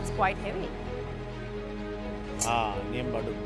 That's quite heavy. Ah, Nimbadu.